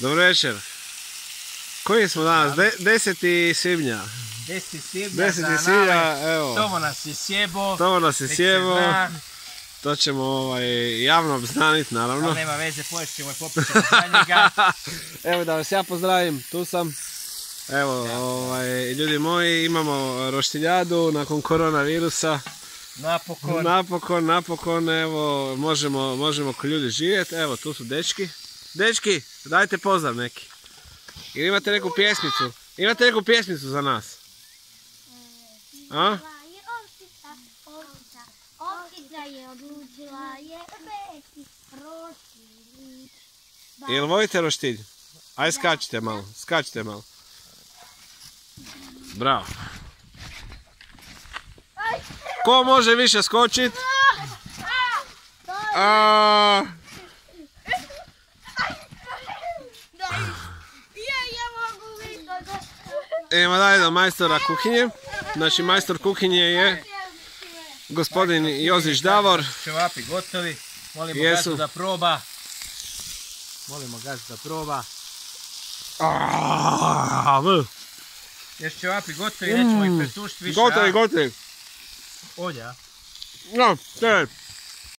Dobro večer. Koji smo danas? De, 10. svibnja. 10. svibnja 10. za svibnja, nama. evo. Tomo nas je sjebo. Tomo nas je zna, To ćemo ovaj, javno obznaniti, naravno. Ali nema veze, poješt ćemo i popit ćemo za njega. Evo da vas ja pozdravim, tu sam. Evo, ovaj, ljudi moji, imamo roštiljadu nakon koronavirusa. Napokon. Napokon, napokon, evo, možemo, možemo ko ljudi živjeti. Evo, tu su dečki. Dečki, dajte pozdrav neki. Ili imate neku pjesmicu? Imate neku pjesmicu za nas? A? Jel volite roštilj? Aj skačite malo, skačite malo. Bravo. Ko može više skočit? A, Ja, ja mogu vidjeti. Idemo dalje do majstora kuhinje. Znači majstor kuhinje je gospodin Jozić Davor. Čevapi gotovi. Molimo Jesu. gazdu da proba. Molimo gazdu da proba. A, v. Još čevapi gotovi, nećemo ih presušiti više. Gotovi, gotovi. Ovdje, a? No, te.